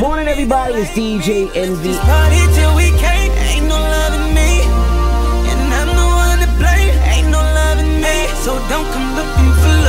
Morning, everybody. It's DJ NV. So don't come looking for.